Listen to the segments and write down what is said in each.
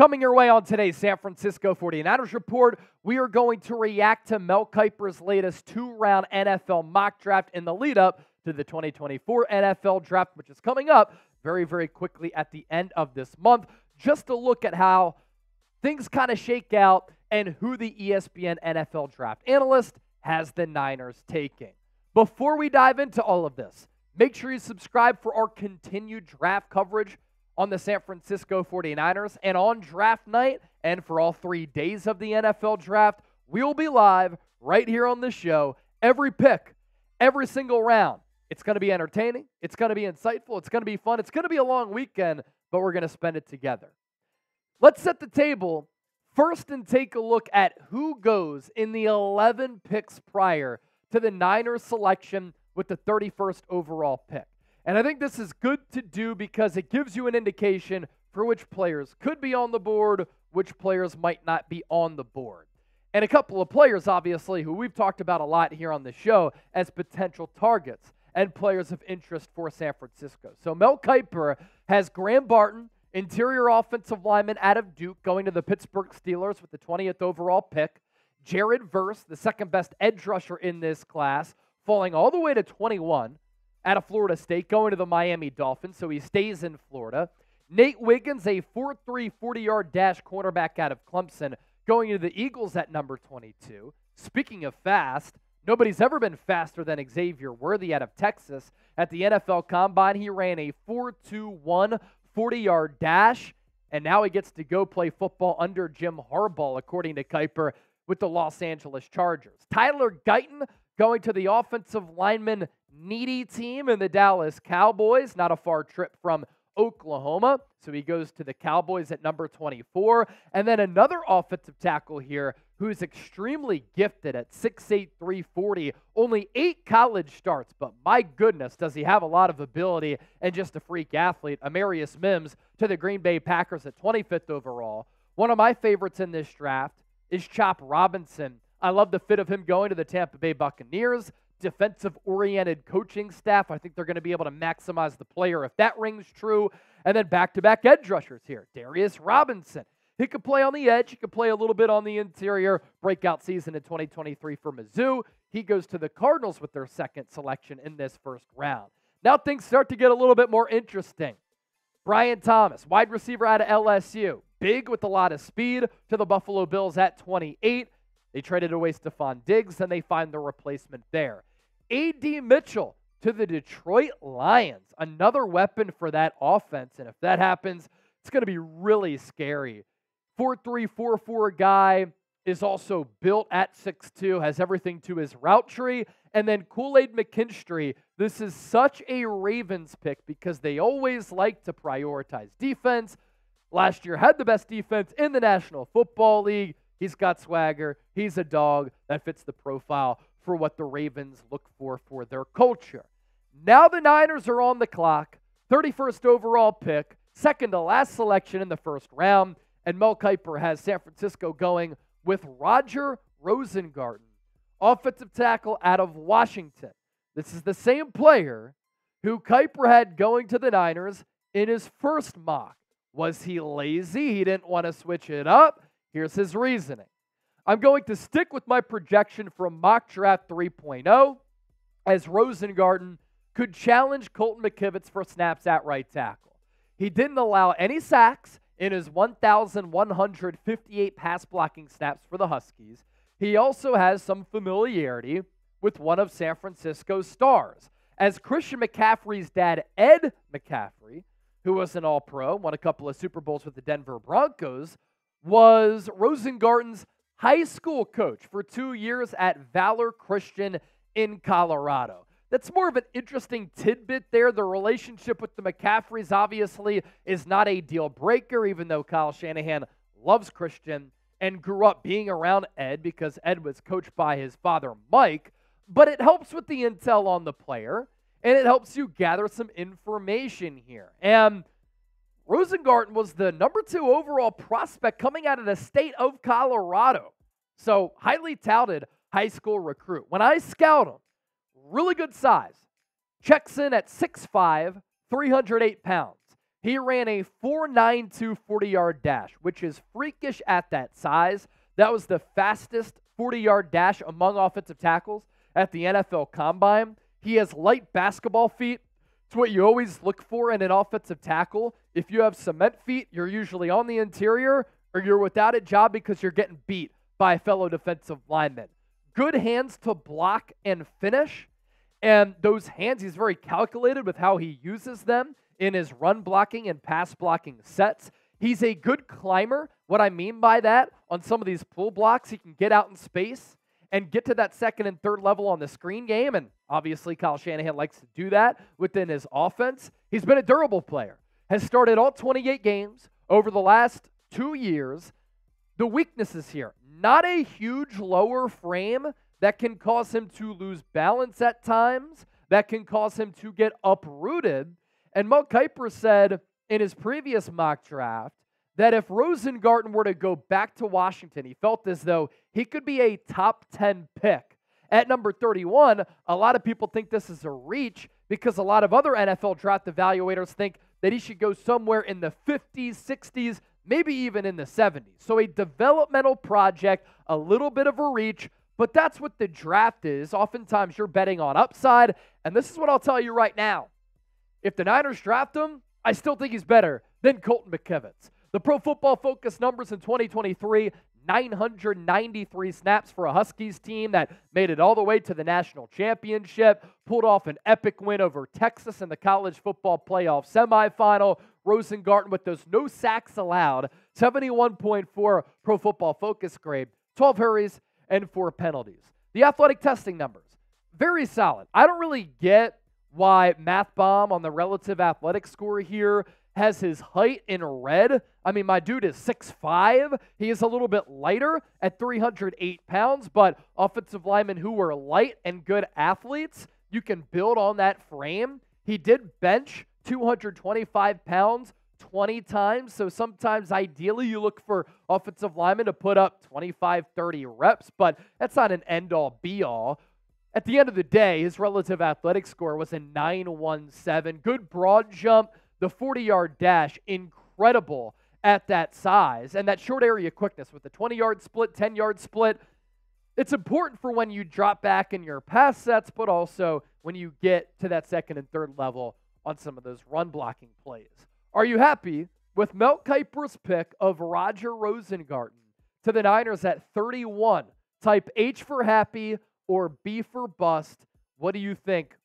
Coming your way on today's San Francisco 49ers report, we are going to react to Mel Kiper's latest two round NFL mock draft in the lead up to the 2024 NFL draft, which is coming up very, very quickly at the end of this month. Just to look at how things kind of shake out and who the ESPN NFL draft analyst has the Niners taking. Before we dive into all of this, make sure you subscribe for our continued draft coverage on the San Francisco 49ers. And on draft night, and for all three days of the NFL draft, we will be live right here on this show. Every pick, every single round. It's going to be entertaining. It's going to be insightful. It's going to be fun. It's going to be a long weekend, but we're going to spend it together. Let's set the table first and take a look at who goes in the 11 picks prior to the Niners selection with the 31st overall pick. And I think this is good to do because it gives you an indication for which players could be on the board, which players might not be on the board. And a couple of players, obviously, who we've talked about a lot here on the show as potential targets and players of interest for San Francisco. So Mel Kiper has Graham Barton, interior offensive lineman out of Duke, going to the Pittsburgh Steelers with the 20th overall pick. Jared Verse, the second best edge rusher in this class, falling all the way to 21 out of Florida State, going to the Miami Dolphins, so he stays in Florida. Nate Wiggins, a 4 3 40 yard dash cornerback out of Clemson, going to the Eagles at number 22. Speaking of fast, nobody's ever been faster than Xavier Worthy out of Texas. At the NFL Combine, he ran a 4 2 1 40 yard dash, and now he gets to go play football under Jim Harbaugh, according to Kiper, with the Los Angeles Chargers. Tyler Guyton going to the offensive lineman needy team in the Dallas Cowboys, not a far trip from Oklahoma. So he goes to the Cowboys at number 24. And then another offensive tackle here who's extremely gifted at 6'8, 340. Only eight college starts, but my goodness, does he have a lot of ability and just a freak athlete. Amarius Mims to the Green Bay Packers at 25th overall. One of my favorites in this draft is Chop Robinson. I love the fit of him going to the Tampa Bay Buccaneers defensive oriented coaching staff. I think they're going to be able to maximize the player if that rings true. And then back to back edge rushers here. Darius Robinson. He could play on the edge. He could play a little bit on the interior. Breakout season in 2023 for Mizzou. He goes to the Cardinals with their second selection in this first round. Now things start to get a little bit more interesting. Brian Thomas, wide receiver out of LSU, big with a lot of speed to the Buffalo Bills at 28. They traded away Stefon Diggs, and they find the replacement there. A.D. Mitchell to the Detroit Lions. Another weapon for that offense. And if that happens, it's going to be really scary. 4 3 4 4 guy is also built at six two, has everything to his route tree. And then Kool Aid McKinstry. This is such a Ravens pick because they always like to prioritize defense. Last year had the best defense in the National Football League. He's got swagger. He's a dog that fits the profile for what the Ravens look for for their culture. Now the Niners are on the clock, 31st overall pick, second to last selection in the first round, and Mel Kiper has San Francisco going with Roger Rosengarten, offensive tackle out of Washington. This is the same player who Kiper had going to the Niners in his first mock. Was he lazy? He didn't want to switch it up. Here's his reasoning. I'm going to stick with my projection from Mock Draft 3.0 as Rosengarten could challenge Colton McKivitz for snaps at right tackle. He didn't allow any sacks in his 1,158 pass blocking snaps for the Huskies. He also has some familiarity with one of San Francisco's stars. As Christian McCaffrey's dad, Ed McCaffrey, who was an All Pro, won a couple of Super Bowls with the Denver Broncos, was Rosengarten's high school coach for two years at Valor Christian in Colorado. That's more of an interesting tidbit there. The relationship with the McCaffreys obviously is not a deal breaker, even though Kyle Shanahan loves Christian and grew up being around Ed because Ed was coached by his father, Mike. But it helps with the intel on the player and it helps you gather some information here. And Rosengarten was the number two overall prospect coming out of the state of Colorado. So, highly touted high school recruit. When I scout him, really good size. Checks in at 6'5, 308 pounds. He ran a 4.92 40 yard dash, which is freakish at that size. That was the fastest 40 yard dash among offensive tackles at the NFL Combine. He has light basketball feet. It's what you always look for in an offensive tackle. If you have cement feet, you're usually on the interior or you're without a job because you're getting beat by a fellow defensive lineman. Good hands to block and finish. And those hands, he's very calculated with how he uses them in his run blocking and pass blocking sets. He's a good climber. What I mean by that, on some of these pull blocks, he can get out in space and get to that second and third level on the screen game. And obviously, Kyle Shanahan likes to do that within his offense. He's been a durable player, has started all 28 games over the last two years. The weaknesses here not a huge lower frame that can cause him to lose balance at times, that can cause him to get uprooted. And Mel Kiper said in his previous mock draft that if Rosengarten were to go back to Washington, he felt as though he could be a top 10 pick. At number 31, a lot of people think this is a reach because a lot of other NFL draft evaluators think that he should go somewhere in the 50s, 60s, maybe even in the 70s. So a developmental project, a little bit of a reach, but that's what the draft is. Oftentimes you're betting on upside, and this is what I'll tell you right now. If the Niners draft him, I still think he's better than Colton McKivitz. The Pro Football Focus numbers in 2023 993 snaps for a Huskies team that made it all the way to the national championship, pulled off an epic win over Texas in the college football playoff semifinal. Rosengarten with those no sacks allowed, 71.4 Pro Football Focus grade, 12 hurries, and four penalties. The athletic testing numbers, very solid. I don't really get why Math Bomb on the relative athletic score here has his height in red. I mean, my dude is 6'5. He is a little bit lighter at 308 pounds, but offensive linemen who were light and good athletes, you can build on that frame. He did bench 225 pounds 20 times. So sometimes, ideally, you look for offensive linemen to put up 25, 30 reps, but that's not an end all be all. At the end of the day, his relative athletic score was a 917. Good broad jump, the 40 yard dash, incredible at that size, and that short area quickness with the 20 yard split, 10 yard split. It's important for when you drop back in your pass sets, but also when you get to that second and third level on some of those run blocking plays. Are you happy with Mel Kiper's pick of Roger Rosengarten to the Niners at 31? Type H for happy or B for bust. What do you think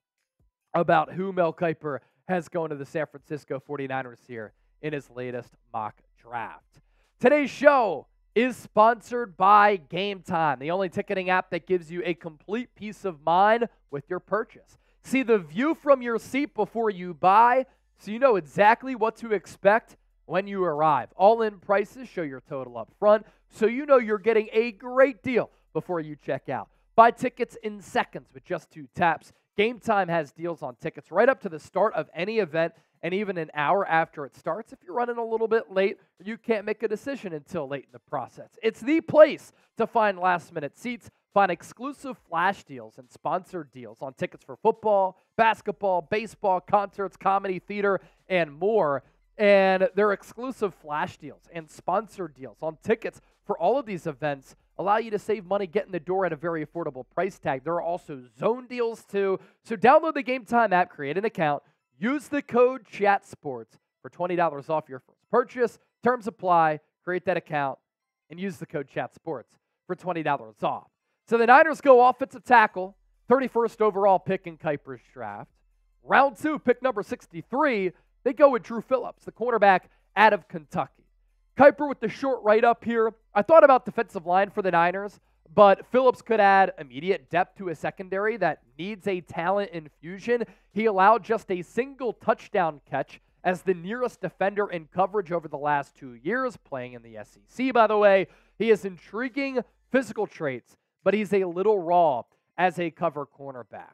about who Mel Kiper has going to the San Francisco 49ers here in his latest mock draft? Today's show is sponsored by Gametime, the only ticketing app that gives you a complete peace of mind with your purchase. See the view from your seat before you buy so you know exactly what to expect when you arrive. All in prices show your total up front, so you know you're getting a great deal before you check out. Buy tickets in seconds with just two taps. Gametime has deals on tickets right up to the start of any event and even an hour after it starts. If you're running a little bit late, you can't make a decision until late in the process. It's the place to find last minute seats Find exclusive flash deals and sponsored deals on tickets for football, basketball, baseball, concerts, comedy, theater, and more. And their exclusive flash deals and sponsored deals on tickets for all of these events allow you to save money, get in the door at a very affordable price tag. There are also zone deals too. So download the Gametime app, create an account, use the code CHATSPORTS for $20 off your first purchase. Terms apply. Create that account and use the code CHATSPORTS for $20 off. So the Niners go offensive tackle, 31st overall pick in Kiper's draft. Round two, pick number 63, they go with Dru Phillips, the cornerback out of Kentucky. Kiper with the short right up here. I thought about defensive line for the Niners, but Phillips could add immediate depth to a secondary that needs a talent infusion. He allowed just a single touchdown catch as the nearest defender in coverage over the last two years, playing in the SEC, by the way. He has intriguing physical traits but he's a little raw as a cover cornerback.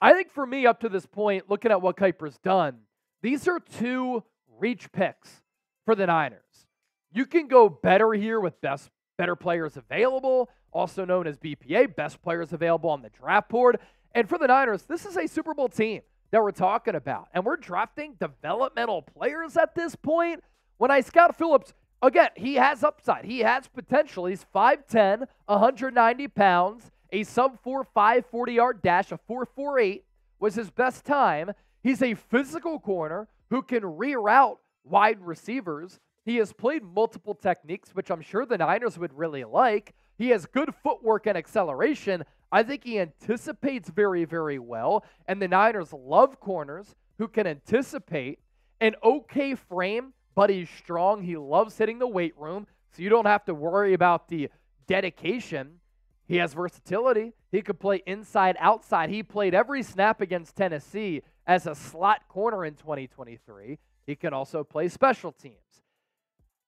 I think for me, up to this point, looking at what Kiper's done, these are two reach picks for the Niners. You can go better here with best better players available, also known as BPA, best players available on the draft board. And for the Niners, this is a Super Bowl team that we're talking about. And we're drafting developmental players at this point. When I scout Phillips, again, he has upside. He has potential. He's 5'10, 190 pounds, a sub 4 5 40 yard dash, a 4'48 was his best time. He's a physical corner who can reroute wide receivers. He has played multiple techniques, which I'm sure the Niners would really like. He has good footwork and acceleration. I think he anticipates very, very well. And the Niners love corners who can anticipate an okay frame, but he's strong. He loves hitting the weight room, so you don't have to worry about the dedication. He has versatility. He could play inside, outside. He played every snap against Tennessee as a slot corner in 2023. He can also play special teams.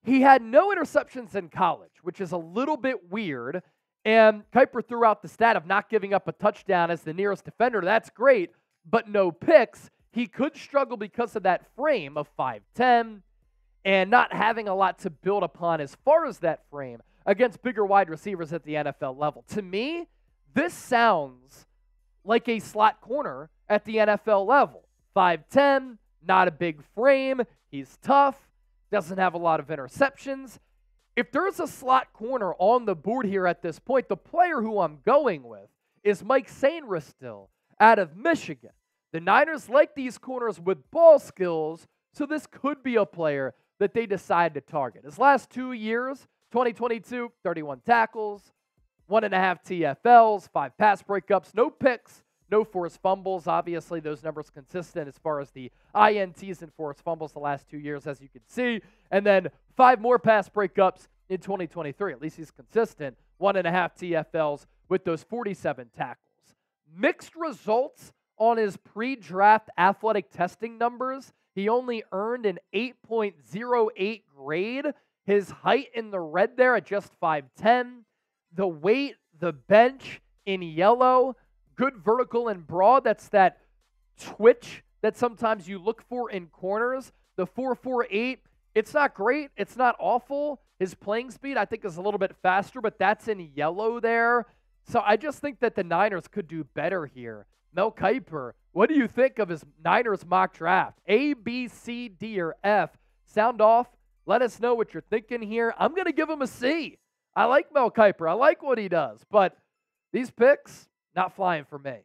He had no interceptions in college, which is a little bit weird. And Kiper threw out the stat of not giving up a touchdown as the nearest defender. That's great, but no picks. He could struggle because of that frame of 5'10 and not having a lot to build upon as far as that frame against bigger wide receivers at the NFL level. To me, this sounds like a slot corner at the NFL level. 5'10, not a big frame. He's tough, doesn't have a lot of interceptions. If there's a slot corner on the board here at this point, the player who I'm going with is Mike Sainristil out of Michigan. The Niners like these corners with ball skills, so this could be a player that they decide to target. His last two years, 2022, 31 tackles, one and a half TFLs, five pass breakups, no picks, no forced fumbles. Obviously, those numbers consistent as far as the INTs and forced fumbles the last two years, as you can see. And then five more pass breakups in 2023. At least he's consistent. One and a half TFLs with those 47 tackles. Mixed results on his pre draft athletic testing numbers. He only earned an 8.08 grade. His height in the red there at just 5'10. The weight, the bench in yellow, good vertical and broad. That's that twitch that sometimes you look for in corners. The 448, it's not great. It's not awful. His playing speed, I think, is a little bit faster, but that's in yellow there. So I just think that the Niners could do better here. Mel Kiper, what do you think of his Niners mock draft? A, B, C, D, or F? Sound off. Let us know what you're thinking here. I'm going to give him a C. I like Mel Kiper. I like what he does, but these picks, not flying for me.